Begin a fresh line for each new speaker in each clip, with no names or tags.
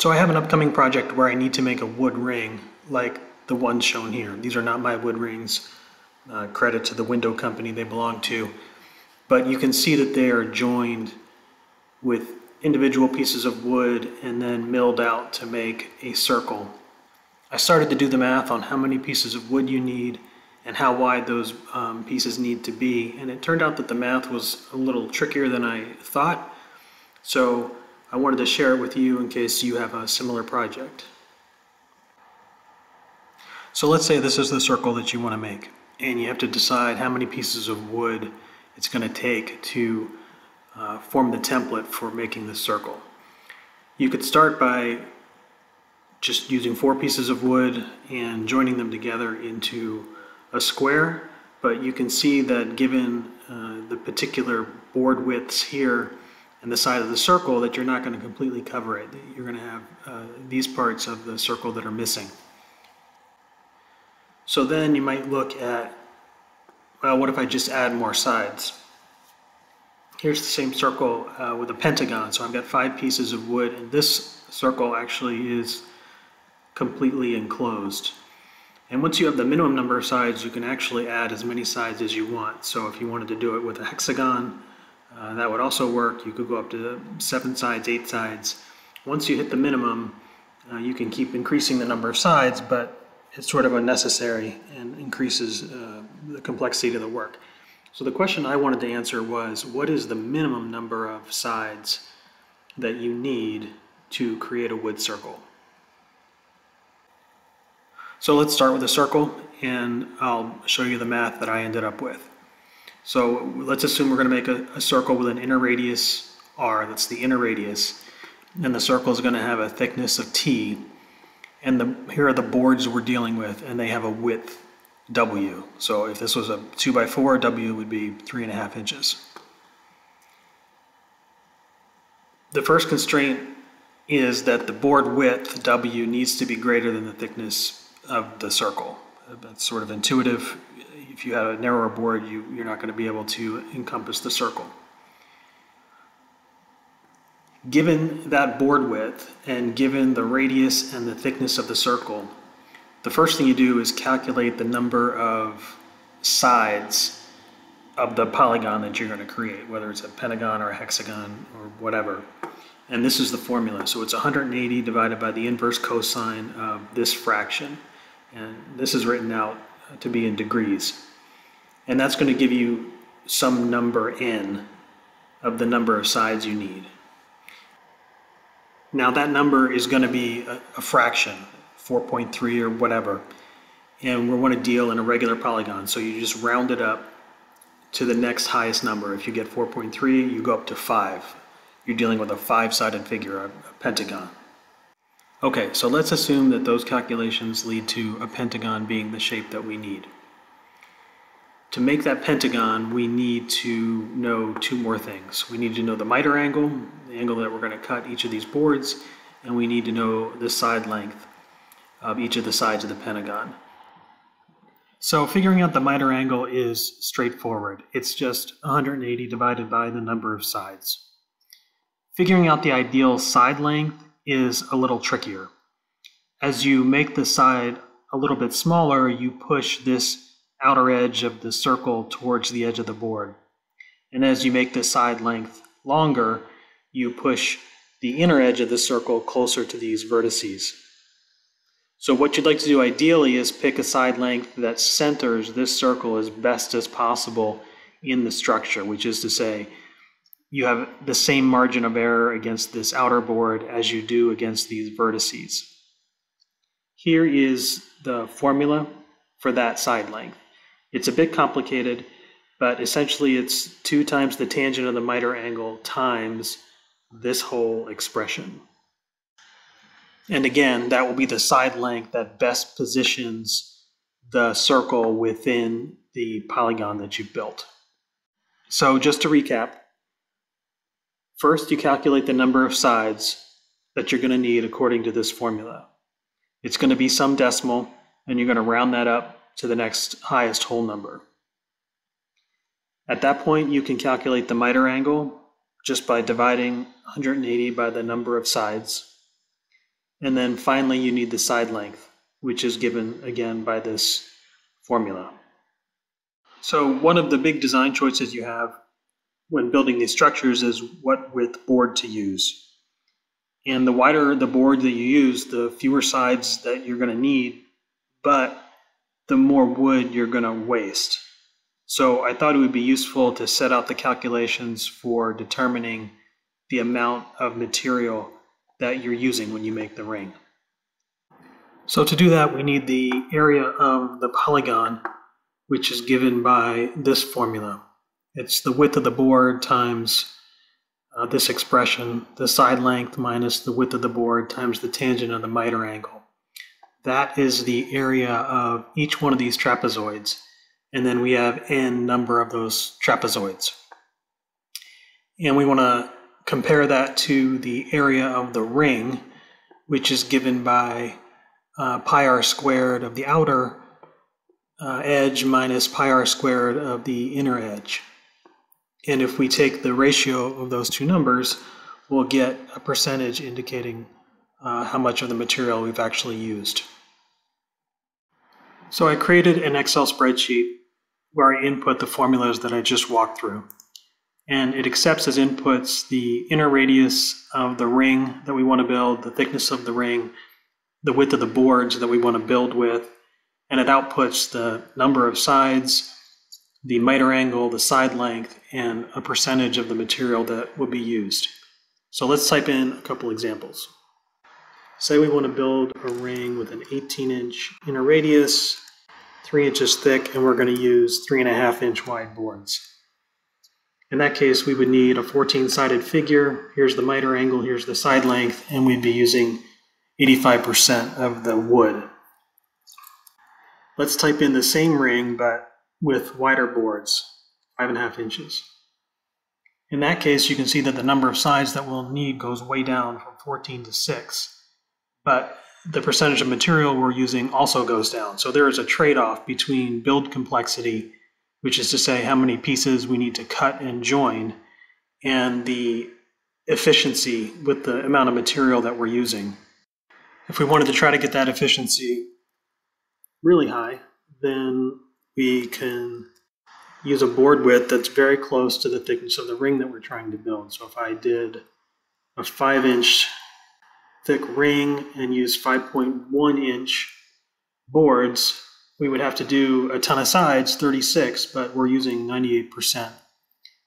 So I have an upcoming project where I need to make a wood ring like the ones shown here. These are not my wood rings. Uh, credit to the window company they belong to. But you can see that they are joined with individual pieces of wood and then milled out to make a circle. I started to do the math on how many pieces of wood you need and how wide those um, pieces need to be. And it turned out that the math was a little trickier than I thought. So I wanted to share it with you in case you have a similar project. So let's say this is the circle that you want to make, and you have to decide how many pieces of wood it's going to take to uh, form the template for making this circle. You could start by just using four pieces of wood and joining them together into a square, but you can see that given uh, the particular board widths here and the side of the circle that you're not going to completely cover it. You're going to have uh, these parts of the circle that are missing. So then you might look at, well, what if I just add more sides? Here's the same circle uh, with a pentagon. So I've got five pieces of wood, and this circle actually is completely enclosed. And once you have the minimum number of sides, you can actually add as many sides as you want. So if you wanted to do it with a hexagon, uh, that would also work. You could go up to seven sides, eight sides. Once you hit the minimum, uh, you can keep increasing the number of sides, but it's sort of unnecessary and increases uh, the complexity of the work. So the question I wanted to answer was, what is the minimum number of sides that you need to create a wood circle? So let's start with a circle and I'll show you the math that I ended up with. So let's assume we're going to make a, a circle with an inner radius r, that's the inner radius, and the circle is going to have a thickness of t, and the, here are the boards we're dealing with, and they have a width w. So if this was a 2 by 4 w would be 3.5 inches. The first constraint is that the board width, w, needs to be greater than the thickness of the circle. That's sort of intuitive. If you have a narrower board, you, you're not going to be able to encompass the circle. Given that board width and given the radius and the thickness of the circle, the first thing you do is calculate the number of sides of the polygon that you're going to create, whether it's a pentagon or a hexagon or whatever. And this is the formula. So it's 180 divided by the inverse cosine of this fraction. And this is written out to be in degrees. And that's going to give you some number n of the number of sides you need. Now that number is going to be a, a fraction, 4.3 or whatever, and we want to deal in a regular polygon. So you just round it up to the next highest number. If you get 4.3, you go up to 5. You're dealing with a five-sided figure, a, a pentagon. Okay, so let's assume that those calculations lead to a pentagon being the shape that we need. To make that pentagon, we need to know two more things. We need to know the miter angle, the angle that we're going to cut each of these boards, and we need to know the side length of each of the sides of the pentagon. So figuring out the miter angle is straightforward. It's just 180 divided by the number of sides. Figuring out the ideal side length is a little trickier. As you make the side a little bit smaller, you push this outer edge of the circle towards the edge of the board. And as you make the side length longer, you push the inner edge of the circle closer to these vertices. So what you'd like to do ideally is pick a side length that centers this circle as best as possible in the structure, which is to say, you have the same margin of error against this outer board as you do against these vertices. Here is the formula for that side length. It's a bit complicated, but essentially it's 2 times the tangent of the miter angle times this whole expression. And again, that will be the side length that best positions the circle within the polygon that you've built. So just to recap, first you calculate the number of sides that you're going to need according to this formula. It's going to be some decimal, and you're going to round that up to the next highest whole number. At that point, you can calculate the miter angle just by dividing 180 by the number of sides. And then finally, you need the side length, which is given again by this formula. So one of the big design choices you have when building these structures is what width board to use. And the wider the board that you use, the fewer sides that you're going to need, but the more wood you're going to waste. So I thought it would be useful to set out the calculations for determining the amount of material that you're using when you make the ring. So to do that, we need the area of the polygon, which is given by this formula. It's the width of the board times uh, this expression, the side length minus the width of the board times the tangent of the miter angle. That is the area of each one of these trapezoids. And then we have n number of those trapezoids. And we want to compare that to the area of the ring, which is given by uh, pi r squared of the outer uh, edge minus pi r squared of the inner edge. And if we take the ratio of those two numbers, we'll get a percentage indicating uh, how much of the material we've actually used. So I created an Excel spreadsheet where I input the formulas that I just walked through. And it accepts as inputs the inner radius of the ring that we want to build, the thickness of the ring, the width of the boards that we want to build with, and it outputs the number of sides, the miter angle, the side length, and a percentage of the material that would be used. So let's type in a couple examples. Say we want to build a ring with an 18 inch inner radius, 3 inches thick, and we're going to use 3.5 inch wide boards. In that case, we would need a 14 sided figure. Here's the miter angle, here's the side length, and we'd be using 85% of the wood. Let's type in the same ring, but with wider boards, five and a half inches. In that case, you can see that the number of sides that we'll need goes way down from 14 to 6. But the percentage of material we're using also goes down. So there is a trade-off between build complexity, which is to say how many pieces we need to cut and join, and the efficiency with the amount of material that we're using. If we wanted to try to get that efficiency really high, then we can use a board width that's very close to the thickness of the ring that we're trying to build. So if I did a 5 inch thick ring and use 5.1 inch boards, we would have to do a ton of sides, 36, but we're using 98%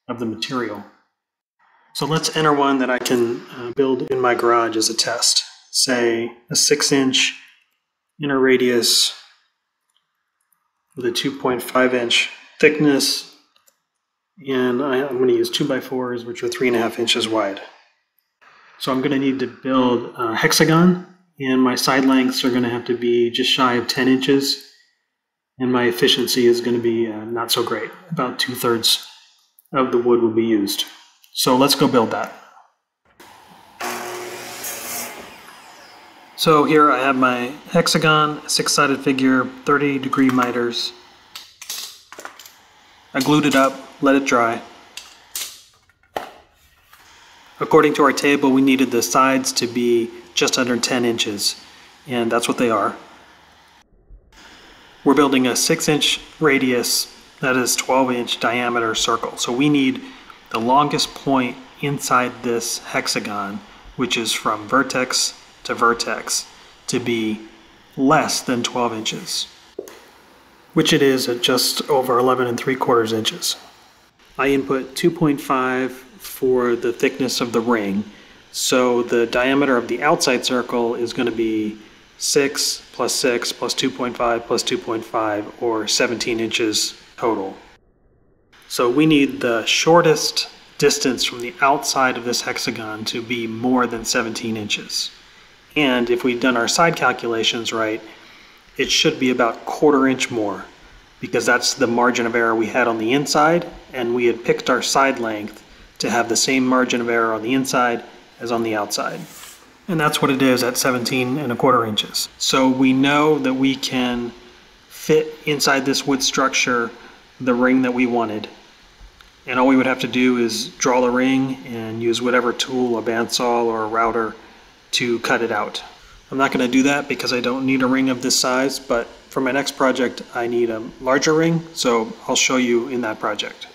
of the material. So let's enter one that I can uh, build in my garage as a test. Say a 6 inch inner radius with a 2.5 inch thickness. And I, am going to use 2 by 4s which are 3.5 inches wide. So I'm going to need to build a hexagon, and my side lengths are going to have to be just shy of 10 inches. And my efficiency is going to be uh, not so great. About two thirds of the wood will be used. So let's go build that. So here I have my hexagon, six-sided figure, 30 degree miters. I glued it up, let it dry. According to our table, we needed the sides to be just under 10 inches, and that's what they are. We're building a 6 inch radius, that is 12 inch diameter circle. So we need the longest point inside this hexagon, which is from vertex to vertex to be less than 12 inches, which it is at just over 11 and 3 quarters inches. I input 2.5 for the thickness of the ring, so the diameter of the outside circle is going to be 6 plus 6 plus 2.5 plus 2.5 or 17 inches total. So we need the shortest distance from the outside of this hexagon to be more than 17 inches. And if we've done our side calculations right, it should be about quarter inch more because that's the margin of error we had on the inside and we had picked our side length to have the same margin of error on the inside as on the outside. And that's what it is at 17 and a quarter inches. So we know that we can fit inside this wood structure the ring that we wanted. And all we would have to do is draw the ring and use whatever tool, a bandsaw or a router, to cut it out. I'm not gonna do that because I don't need a ring of this size, but for my next project, I need a larger ring, so I'll show you in that project.